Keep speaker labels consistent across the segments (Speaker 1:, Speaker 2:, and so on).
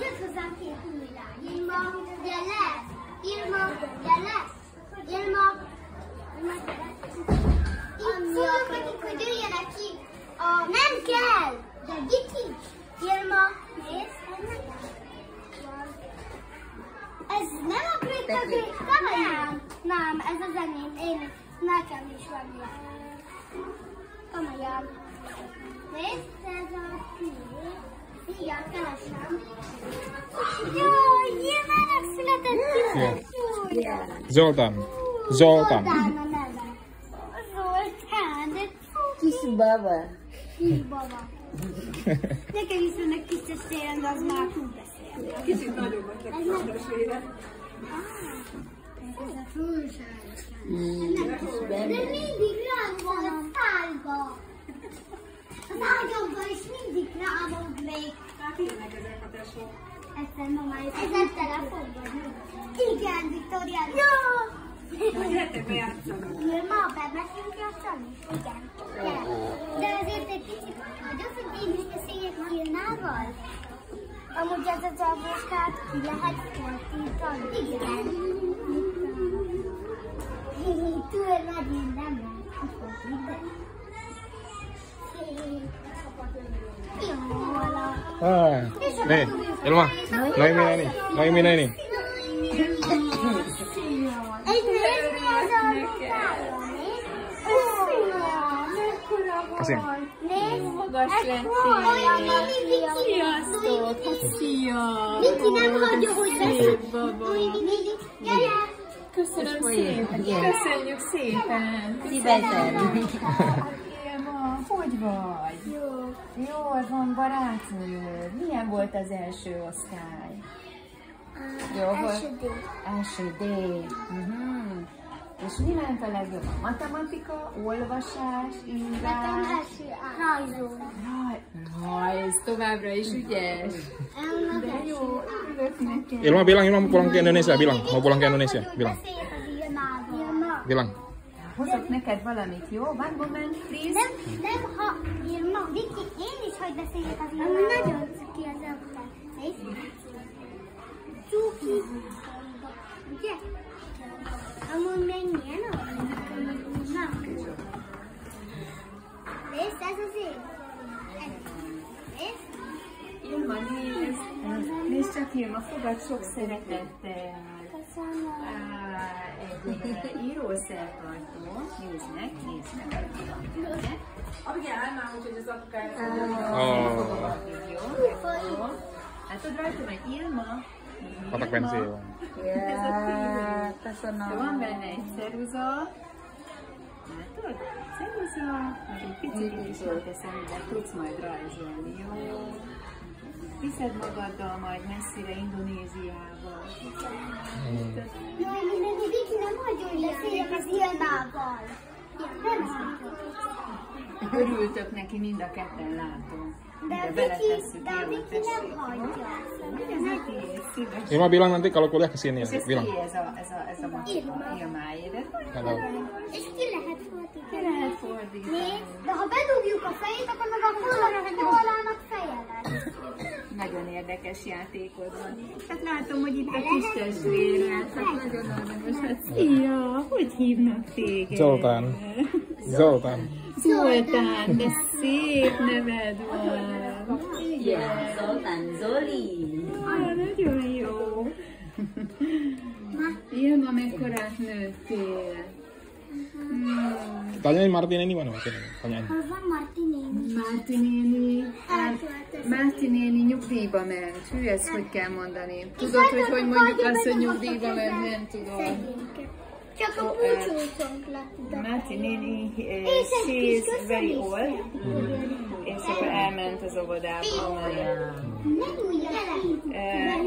Speaker 1: Jött hozzám két hullám. Irma, gyere! Irma, gyere! Itt szólok nekik, hogy jöjjenek ki. Nem kell! De Giti! Irma, nézd, ez nem a kriptogék, nem? Nem, ez az enyém. Én, nekem is van ilyen. Komolyan. Nézd, ez a kép. Igen, keresem. Jaj, Jémának született
Speaker 2: Ja. Zoltán. Zoltán.
Speaker 1: Zoltán a neve. Zoltán, de
Speaker 3: Kis baba.
Speaker 1: kis baba. Nekem is vannak kis testvérem, de az már tud beszélni.
Speaker 4: Kicsit nagyobbat lett a testvére.
Speaker 1: Ez a fölsáros.
Speaker 3: Kis
Speaker 1: De
Speaker 3: baba.
Speaker 1: mindig rám van a szálba. Az ágyamban is mindig rám
Speaker 4: ilyenek ezek a tesók.
Speaker 1: Egyszer mamájuk. Ez a telefonban. Igen, Viktória. Jó!
Speaker 4: Na, gyertek be játszanak.
Speaker 1: Ma bemesünk játszani? Igen. De azért egy kicsit nagyobb, hogy én is beszéljek Kilnával. Amúgy ez a ki lehet fordítani. Igen. Tőled én nem lehet kifordítani. Jó.
Speaker 2: Nih, Ilma. Noemina ini. Noemina ini. Kasih.
Speaker 4: Köszönöm szépen! Köszönjük szépen!
Speaker 3: Szívesen!
Speaker 4: Hogy vagy?
Speaker 1: Jó.
Speaker 4: Jól van, barátnőd. Milyen volt az első osztály? Jó volt?
Speaker 1: Első D.
Speaker 4: Első D. Uh-huh. És mi ment a legjobb? A matematika, olvasás,
Speaker 1: Nekem
Speaker 4: írás?
Speaker 1: első A. Rajzó.
Speaker 4: Jaj, rajz, továbbra is ügyes. De jó, örülök neked.
Speaker 2: Ilma bilang Ilma mau pulang ke Indonesia. Bilang mau pulang ke Indonesia. Bilang. Bilang.
Speaker 4: Hozok neked valamit, jó? One moment, please.
Speaker 1: Nem, nem, ha Irma, Viki, én is hogy beszéljek az Irmával. Nagyon cuki az. Nézd. Cuki. Ugye? Amúgy mennyien Na. Nézd, ez az én. Nézd.
Speaker 4: Ilma, nézd. Nézd csak, Ilma, fogad sok szeretettel. Á, egy írószertartó. Nézd meg, nézd meg. Abigail, állnál, hogy az
Speaker 2: Oh.
Speaker 4: Jó, jó. Látod rajta, meg Ilma?
Speaker 3: Ya,
Speaker 4: De
Speaker 3: köszönöm.
Speaker 4: van benne egy ceruza. Látod? Ceruza. Meg egy picit is teszem, de tudsz majd rajzolni, jó? Viszed magaddal majd messzire Indonéziába.
Speaker 1: Jaj, mindenki Viki nem hagyja, hogy beszéljek az Irmával. Nem.
Speaker 4: Örültök neki, mind a ketten látom.
Speaker 1: De a
Speaker 4: Ide
Speaker 1: Viki, de a Viki nem hagyja.
Speaker 4: Ez a tiéd, szíves.
Speaker 2: Ilma bilang nanti kalau kuliah kesini
Speaker 4: És
Speaker 2: ya.
Speaker 4: ez
Speaker 2: Bilang.
Speaker 4: ez a, ez a, ez a macska? Ilmáé, de
Speaker 2: Hello.
Speaker 1: És ki lehet
Speaker 4: ki
Speaker 1: fordítani?
Speaker 4: lehet fordítani?
Speaker 1: Nézd, de ha bedugjuk a fejét, akkor meg a hollának feje lesz.
Speaker 4: Nagyon érdekes játékod van. Hát látom, hogy itt a kis testvéred. Hát nagyon aranyos. Hát szia! Hogy hívnak téged?
Speaker 2: Zoltán. Zoltán.
Speaker 4: Zoltán, de szép neved van.
Speaker 3: Ya, Sultan Zoli.
Speaker 4: Ah, nagyon jó. Ilma, mekkorát nőttél. Hmm.
Speaker 2: Tanyain Martin ini mana? Martin? Tanyain.
Speaker 1: Hol van Marti néni?
Speaker 4: Márti néni,
Speaker 1: Elköltözött.
Speaker 4: Márti néni nyugdíjba ment. Hű, ezt hogy kell mondani? Tudod, hogy hogy mondjuk azt, hogy nyugdíjba ment? Nem tudom.
Speaker 1: Csak a búcsúzónk lett. de-
Speaker 4: Márti néni,
Speaker 1: És egy kis
Speaker 4: she's very old, és akkor elment az óvodába.
Speaker 1: Nem úgy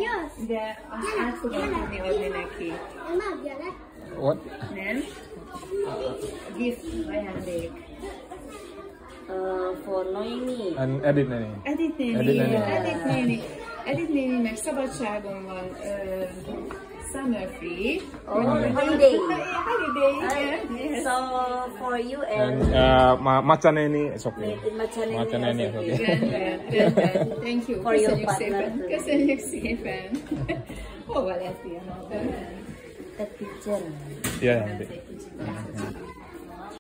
Speaker 1: jössz?
Speaker 4: de azt át fogom tudni adni neki.
Speaker 1: Nem, gyere.
Speaker 2: What?
Speaker 4: Then give 500
Speaker 3: uh, for Noemi.
Speaker 2: And edit Nani.
Speaker 4: Edit Nani.
Speaker 2: Edit Nani.
Speaker 4: Yeah. Edit Nani. Edit Nani meg szabadságon van. Uh, summer free.
Speaker 3: Oh, holiday.
Speaker 4: Holiday. holiday. Uh, yes.
Speaker 3: So for you
Speaker 2: and,
Speaker 3: and
Speaker 2: uh, ma Macha neni, it's okay.
Speaker 3: Matcha
Speaker 2: neni, matcha neni is okay.
Speaker 4: Rendben. Thank you.
Speaker 3: For
Speaker 4: Köszönjük your
Speaker 3: partner.
Speaker 4: Szépen. Köszönjük szépen. Hova lett ilyen
Speaker 2: that picture.
Speaker 4: Yeah. yeah.